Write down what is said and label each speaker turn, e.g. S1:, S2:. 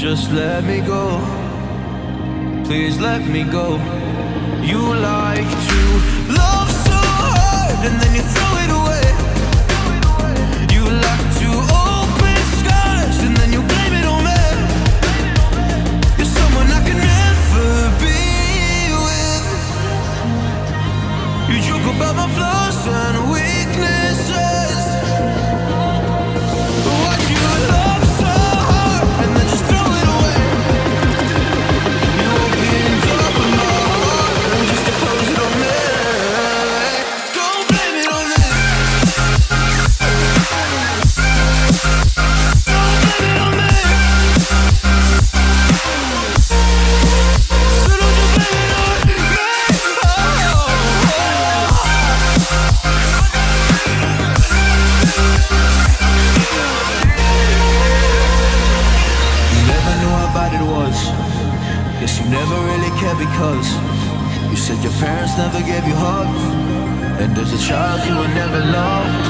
S1: Just let me go. Please let me go. You like to love. you never really cared because you said your parents never gave you hugs. And there's a child you will never love.